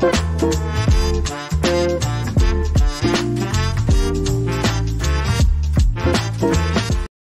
Bye.